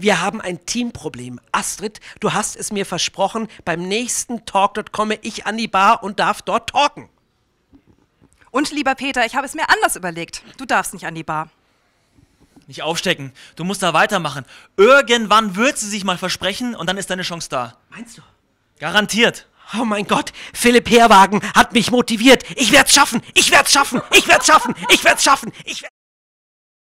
Wir haben ein Teamproblem. Astrid, du hast es mir versprochen, beim nächsten Talk dort komme ich an die Bar und darf dort talken. Und lieber Peter, ich habe es mir anders überlegt. Du darfst nicht an die Bar. Nicht aufstecken. Du musst da weitermachen. Irgendwann wird sie sich mal versprechen und dann ist deine Chance da. Meinst du? Garantiert. Oh mein Gott, Philipp Herwagen hat mich motiviert. Ich werd's schaffen. Ich werd's schaffen. Ich werd's schaffen. Ich werd's schaffen. Ich werd's